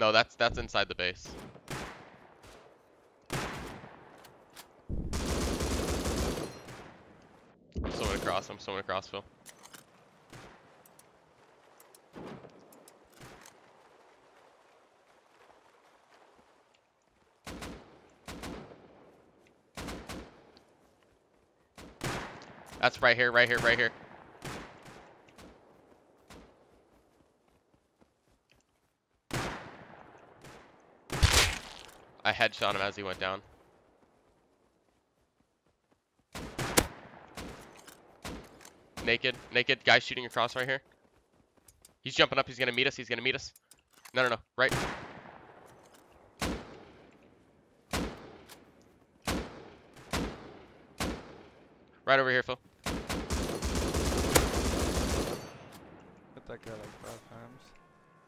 No, that's that's inside the base. I'm swimming across. I'm swimming across, Phil. That's right here, right here, right here. Headshot him as he went down. Naked, naked, guy shooting across right here. He's jumping up, he's gonna meet us, he's gonna meet us. No, no, no, right. Right over here, Phil. Hit that guy like five times.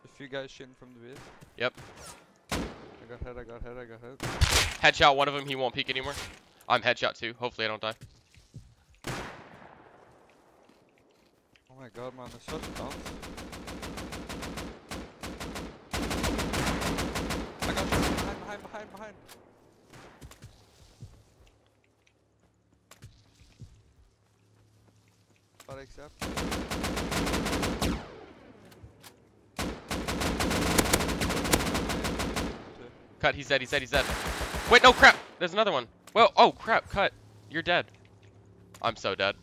A few guys shooting from the base. Yep. I got hit, I got hit, I got hit. Headshot one of them, he won't peek anymore. I'm headshot too. Hopefully I don't die. Oh my god, man, there's such bounce. I got behind, behind, behind, behind. But accept. Cut, he's dead, he's dead, he's dead. Wait, no, crap! There's another one. Well, oh, crap, cut. You're dead. I'm so dead.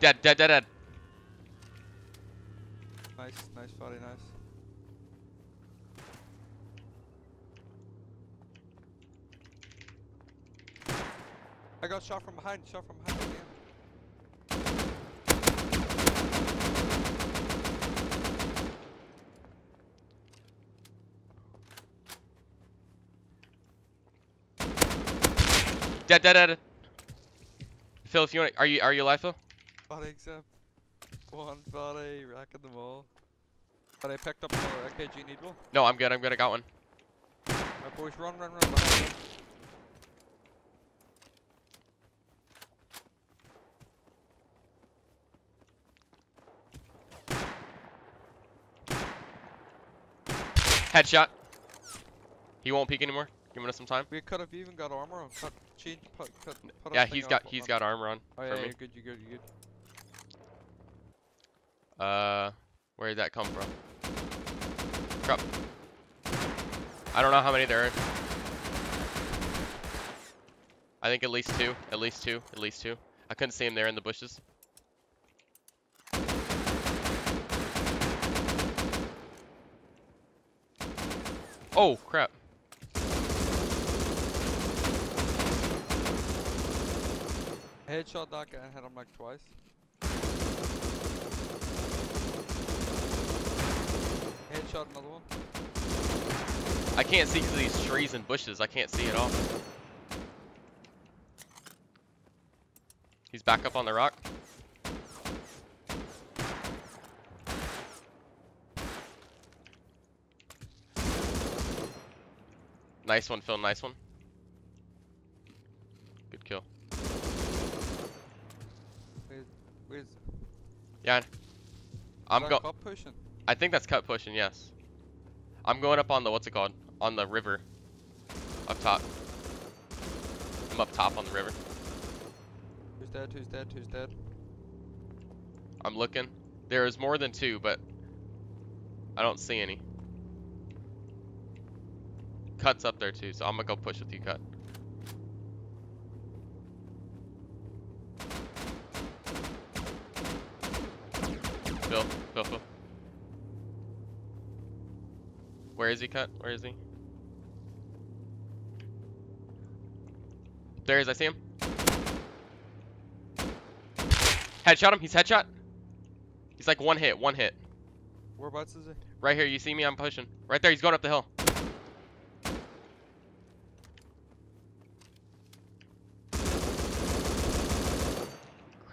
Dead, dead, dead, dead. Nice, nice, very nice. I got shot from behind, shot from behind. Dead, dead, dead. Phil, if you want, are you are you alive, Phil? Body except One body, racking them all. But I picked up another AKG needle. No, I'm good. I'm good. I got one. Alright boys, run, run, run, behind Headshot. He won't peek anymore. Giving us some time. We could have even got armor on. Cut, change, put, cut, put Yeah, he's got he's one- got armor on. Oh yeah, me. you're good, you're good, you're good. Uh, where did that come from? Crap. I don't know how many there are. I think at least two. At least two. At least two. I couldn't see him there in the bushes. Oh, crap. Headshot that guy and hit him like twice. Headshot another one. I can't see of these trees and bushes. I can't see at all. He's back up on the rock. Nice one, Phil. Nice one. Good kill. Where's Yeah. I'm that go. cop pushing? I think that's cut pushing. Yes. I'm going up on the what's it called? On the river. Up top. I'm up top on the river. Who's dead? Who's dead? Who's dead? I'm looking. There is more than two, but I don't see any. Cut's up there too, so I'm gonna go push with you, Cut. Phil, Phil, Phil. Where is he, Cut? Where is he? There he is, I see him. Headshot him, he's headshot. He's like one hit, one hit. Whereabouts is he? Right here, you see me? I'm pushing. Right there, he's going up the hill.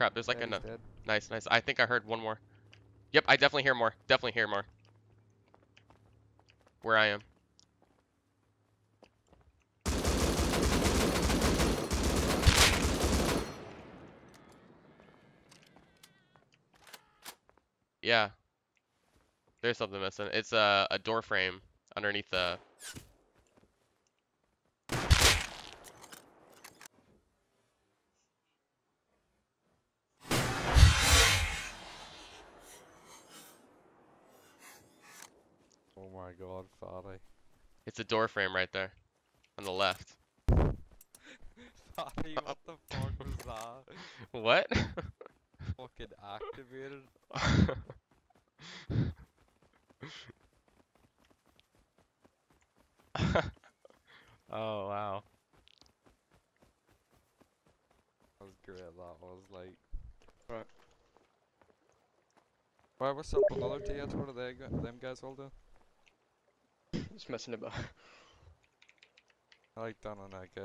Crap, there's like Yeah, a he's no- dead. nice, nice. I think I heard one more. Yep, I definitely hear more. Definitely hear more. where I am. Yeah. There's something missing. It's a, a door frame underneath the... Oh my god, Fatty. It's a door frame right there. On the left. Fatty, what the fuck was that? What? Fucking activated. oh, wow. That was great, that was like. Right. Why, what's up with other TS? What are they, them guys all doing? Just messing about. I like done on like uh,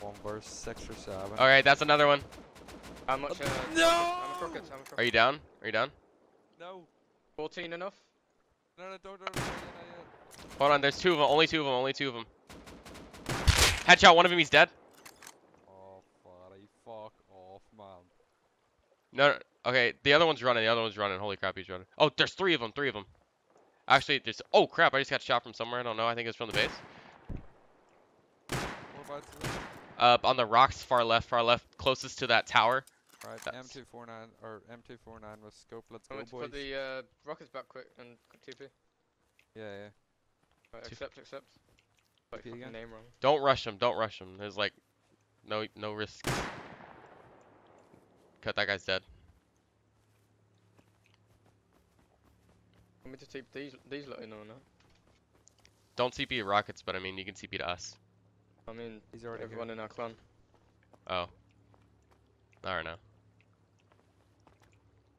one verse six or seven. Alright, that's another one. How much? Uh, No! I'm a crooked. I'm a Are you down? Are you down? No, 14 enough? no, no, don't, don't, don't. Hold on, there's two of them. Only two of them. Only two of them. Headshot. One of them. He's dead. Oh, Fatty, fuck off, man. No, no. Okay, the other one's running. The other one's running. Holy crap, he's running. Oh, there's three of them. Three of them. Actually, there's. Oh crap! I just got shot from somewhere. I don't know. I think it's from the base. What about today? Uh, on the rocks, far left, far left, closest to that tower. Right, That's- M249 or M249 with scope. Let's I'm go, going to boys. put the uh, rockets back quick and TP. Yeah, yeah. Right, accept, accept. Like again? name wrong. Don't rush him. Don't rush him. There's like, no, no risk. Cut. That guy's dead. Want me to TP these these lot in or not? Don't TP rockets, but I mean, you can TP to us. I mean, He's already everyone in our clan. Oh. I don't know.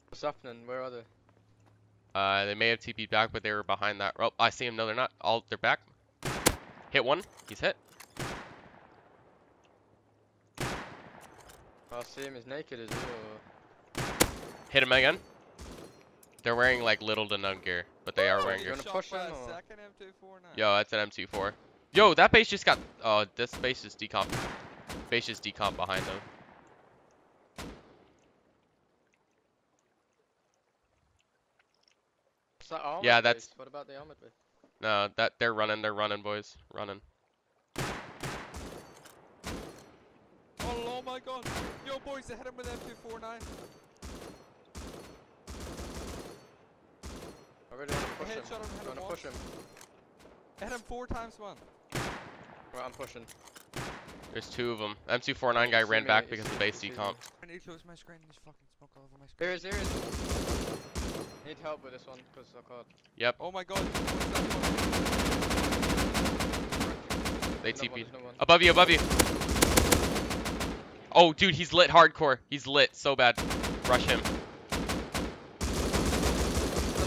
What's happening? Where are they? Uh, they may have TP'd back, but they were behind that. Oh, I see him. No, they're not. All they're back. Hit one. He's hit. I see him. He's naked as well. Hit him again. They're wearing like little to none gear, but they are oh, wearing gear. gonna push by him a or- Second M249. Yo, that's an M24. Yo, that base just got. Oh, this base is decomp. Base just decomp behind them. That armored Yeah, base? that's- What about the armored base? No, that they're running. They're running, boys. Running. Oh, oh my god. Yo, boys, they hit him with M249. I really want to push him. Headshot him, hit I him want to once. push him. Hit him four times, man. Right, I'm pushing. There's two of them. M249 guy ran me, back because see- the base you decomp. I need to close my screen. There's fucking smoke all over my screen. Here is, here is. Need help with this one, because I can't. Yep, Oh my god. what's that one? they There's no TP'd. there's no. Above you, above you. Oh, dude, he's lit hardcore. He's lit so bad. Rush him. I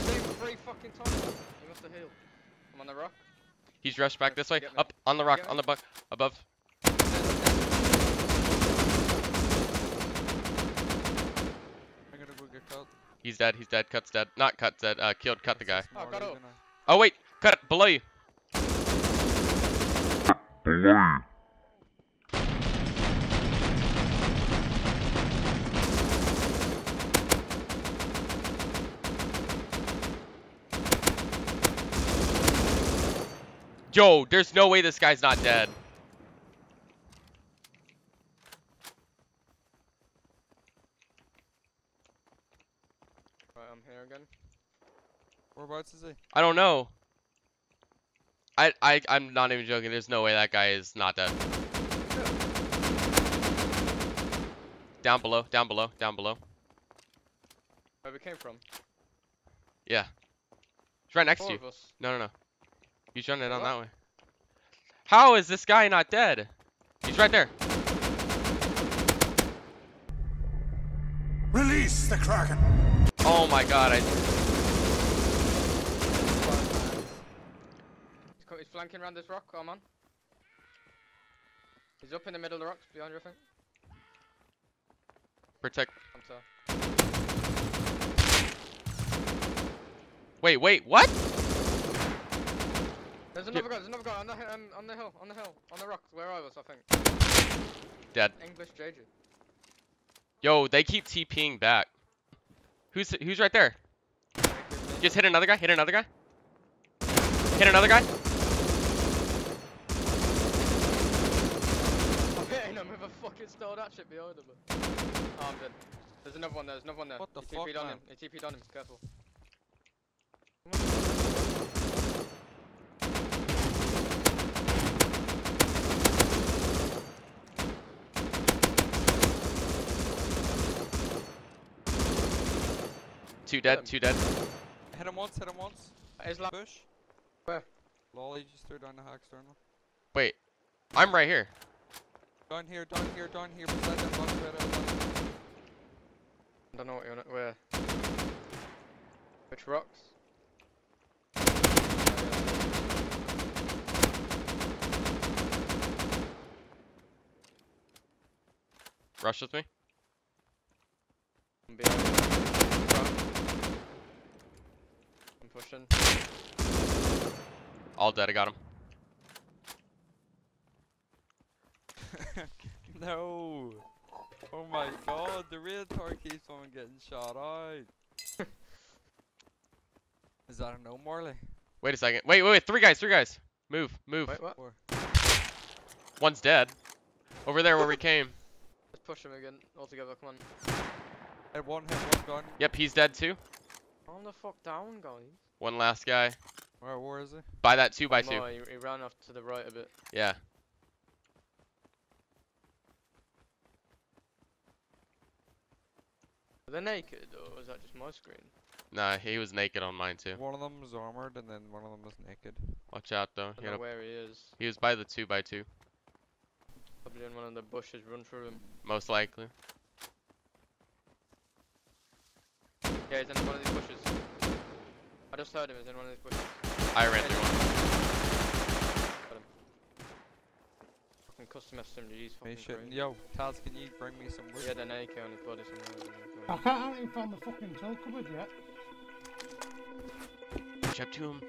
saved three fucking times. You must have healed. I'm on the rock. He's rushed back this way. Up on the rock, on the buck, above. I'm gonna go get cut. He's dead. He's dead. Cut's dead. Not Cut's dead. Uh, killed. Cut the guy. Oh, got up. Oh wait, cut it below you. Yo, there's no way this guy's not dead. I'm here again. Whereabouts is he? I don't know. I I I'm not even joking. There's no way that guy is not dead. Down below, down below, down below. Where we came from? Yeah. He's right next Four to you. No, no, no. He's running down What? that way. How is this guy not dead? He's right there. Release the Kraken! Oh my god, I He's, he's flanking around this rock, come on. He's up in the middle of the rocks behind you, I think. protect. I'm sorry. Wait, wait, what? Another guy, there's another guy on the, um, on the hill, on the hill, on the rocks, where I was, I think. Dead. English JJ. Yo, they keep TPing back. Who's who's right there? Just hit another guy. Hit another guy. Hit another guy. I'm hitting him with a fucking stole that shit behind him. Oh, I'm dead. There's another one there, there's another one there. What the he fuck, TP'd on him, he TP'd on him, careful. Two dead. Two dead. Hit him once, hit him once. His la- Push. Where? Lolly just threw down the hack external. Wait, I'm right here. Down here, down here, down here, beside them, box right out. I don't know what you're on, where. Which rocks? Rush with me. I'm behind you. Rock. I'm pushing. All dead. I got him. no. Oh my god, the retard keeps on getting shot out. Is that a no, Marley? Wait a second. Wait, wait, wait. Three guys. Three guys. Move. Move. Wait, what? Or One's dead. Over there where we came. Let's push him again, all together, come on. hit one, hit one gun. Yep, he's dead too. Calm the fuck down, guys. One last guy. Where, where is he? By that two by Oh, two. no, he, he ran off to the right a bit. Yeah. Are they naked, or is that just my screen? Nah, he was naked on mine too. One of them is armored and then one of them is naked. Watch out though. I don't had know a- where he is. he was by the two by two. Probably in one of the bushes, run through him. Most likely. Yeah, he's in one of these bushes. I just heard him, he's in one of these bushes. I ran through one. Fucking custom SMG's Me fucking shitting. crazy. Yo, Taz, can you bring me some wood? He had an AK on his body somewhere. I can't I haven't even found the fucking tool cupboard yet. Catch up to him.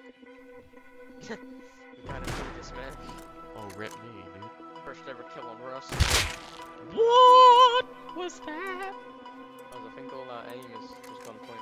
We kind of killed this man. Oh, rip me, dude. First ever kill on Rust. What was that? As I think all that aim is on point.